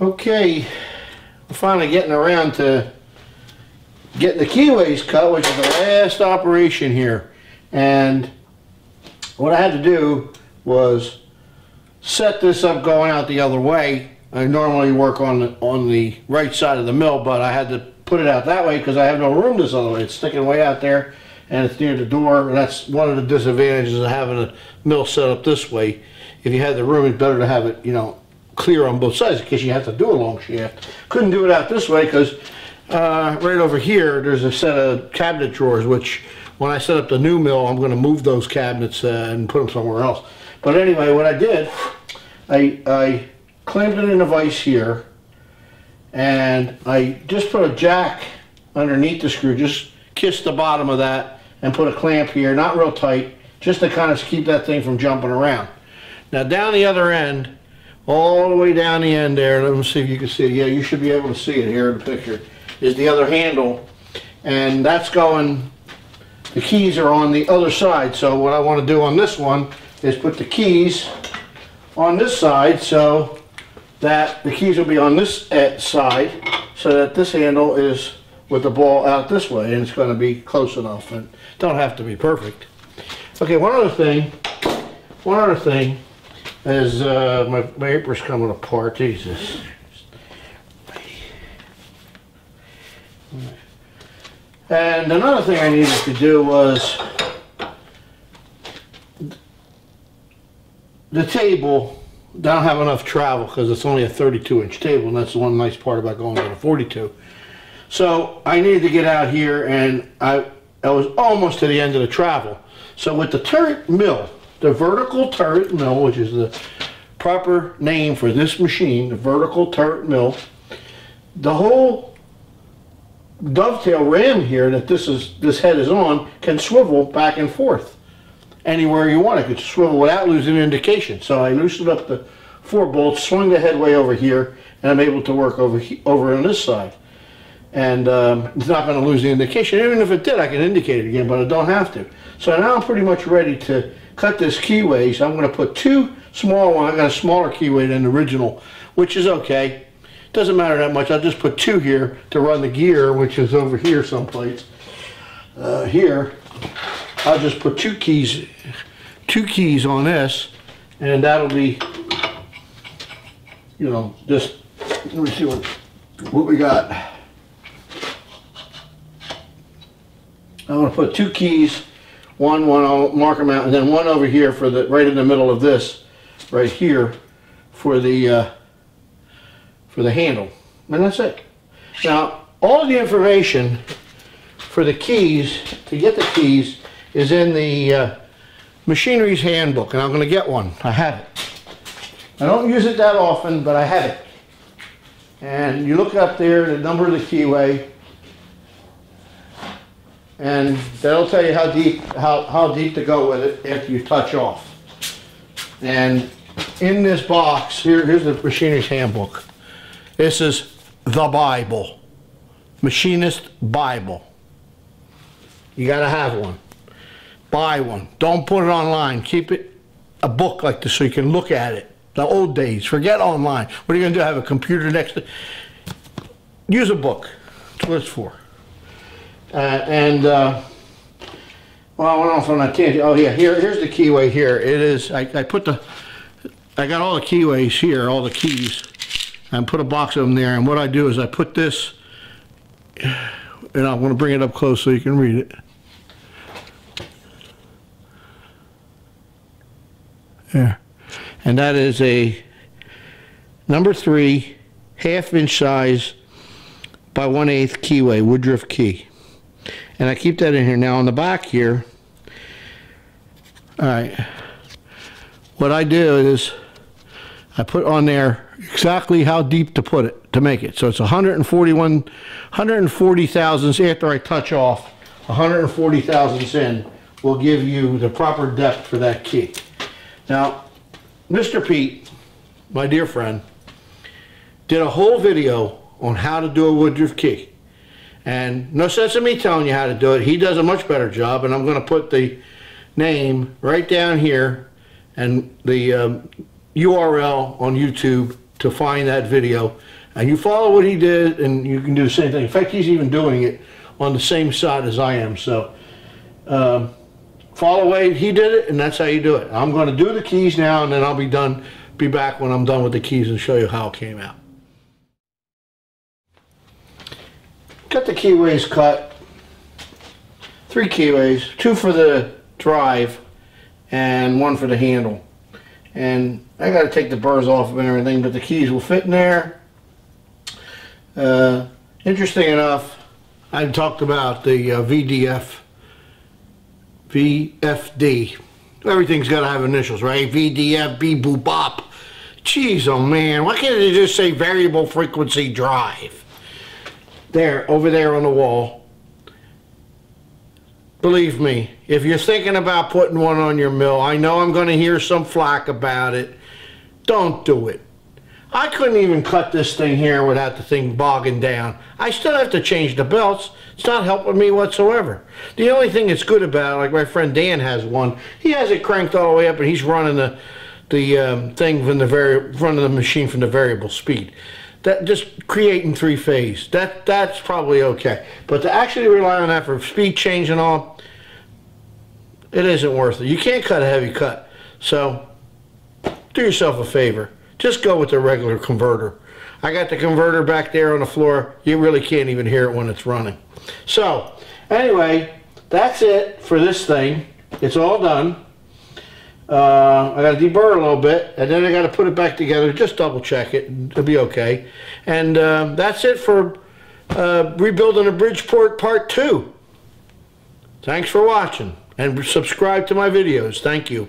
Okay, we're finally getting around to getting the keyways cut, which is the last operation here. And what I had to do was set this up going out the other way. I normally work on the, on the right side of the mill, but I had to put it out that way because I have no room this other way. It's sticking way out there and it's near the door. And that's one of the disadvantages of having a mill set up this way. If you had the room, it's better to have it, you know, clear on both sides because you have to do a long shaft. Couldn't do it out this way because uh, right over here there's a set of cabinet drawers which when I set up the new mill I'm going to move those cabinets uh, and put them somewhere else. But anyway what I did I, I clamped it in a vise here and I just put a jack underneath the screw just kiss the bottom of that and put a clamp here not real tight just to kind of keep that thing from jumping around. Now down the other end all the way down the end there, let me see if you can see it. Yeah, you should be able to see it here in the picture, is the other handle. And that's going, the keys are on the other side. So what I want to do on this one is put the keys on this side so that the keys will be on this eh, side so that this handle is with the ball out this way and it's going to be close enough and don't have to be perfect. Okay, one other thing, one other thing as uh, my, my apron's coming apart, Jesus. And another thing I needed to do was the table, I don't have enough travel because it's only a 32 inch table and that's the one nice part about going to a 42. So I needed to get out here and I, I was almost to the end of the travel. So with the turret mill, the vertical turret mill, which is the proper name for this machine, the vertical turret mill, the whole dovetail ram here that this is this head is on can swivel back and forth anywhere you want. It could swivel without losing indication. So I loosened up the four bolts, swung the head way over here, and I'm able to work over over on this side. And um, it's not going to lose the indication. Even if it did, I can indicate it again, but I don't have to. So now I'm pretty much ready to cut this keyway, so I'm going to put two small ones. I got a smaller keyway than the original, which is okay. Doesn't matter that much. I'll just put two here to run the gear, which is over here someplace. Uh, here, I'll just put two keys, two keys on this, and that'll be, you know, just let me see what what we got. I'm going to put two keys one, one, I'll mark them out, and then one over here for the, right in the middle of this, right here, for the, uh, for the handle. And that's it. Now, all the information for the keys, to get the keys, is in the uh, machinery's handbook, and I'm going to get one. I have it. I don't use it that often, but I have it. And you look up there, the number of the keyway, and that'll tell you how deep how, how deep to go with it if you touch off. And in this box, here, here's the machiner's handbook. This is the Bible. Machinist Bible. You gotta have one. Buy one. Don't put it online. Keep it a book like this so you can look at it. The old days. Forget online. What are you gonna do? Have a computer next to Use a book. That's what it's for. Uh, and, uh, well, I went off on a tangent. Oh, yeah, here, here's the keyway here. It is, I, I put the, I got all the keyways here, all the keys, and put a box of them there. And what I do is I put this, and I want to bring it up close so you can read it. There. And that is a number three, half inch size by one eighth keyway, Woodruff key. And I keep that in here. Now on the back here, all right, what I do is I put on there exactly how deep to put it, to make it. So it's 141, 140 thousandths after I touch off, 140 thousandths in will give you the proper depth for that key. Now, Mr. Pete, my dear friend, did a whole video on how to do a Woodruff key. And no sense in me telling you how to do it. He does a much better job, and I'm going to put the name right down here and the um, URL on YouTube to find that video. And you follow what he did and you can do the same thing. In fact, he's even doing it on the same side as I am. So um, follow the way he did it and that's how you do it. I'm going to do the keys now and then I'll be done, be back when I'm done with the keys and show you how it came out. Got the keyways cut. Three keyways, two for the drive and one for the handle. And I got to take the burrs off and everything, but the keys will fit in there. Uh, interesting enough, I talked about the uh, VDF, VFD. Everything's got to have initials, right? VDF, B boop bop. Jeez, oh man, why can't they just say variable frequency drive? There, over there on the wall. Believe me, if you're thinking about putting one on your mill, I know I'm going to hear some flack about it. Don't do it. I couldn't even cut this thing here without the thing bogging down. I still have to change the belts. It's not helping me whatsoever. The only thing that's good about it, like my friend Dan has one, he has it cranked all the way up and he's running the the um, thing from the very running the machine from the variable speed. That just creating three phase. That that's probably okay. But to actually rely on that for speed change and all, it isn't worth it. You can't cut a heavy cut. So do yourself a favor. Just go with the regular converter. I got the converter back there on the floor. You really can't even hear it when it's running. So anyway, that's it for this thing. It's all done. Uh, I got to deburr a little bit, and then I got to put it back together. Just double check it; it'll be okay. And uh, that's it for uh, rebuilding a Bridgeport Part Two. Thanks for watching, and subscribe to my videos. Thank you.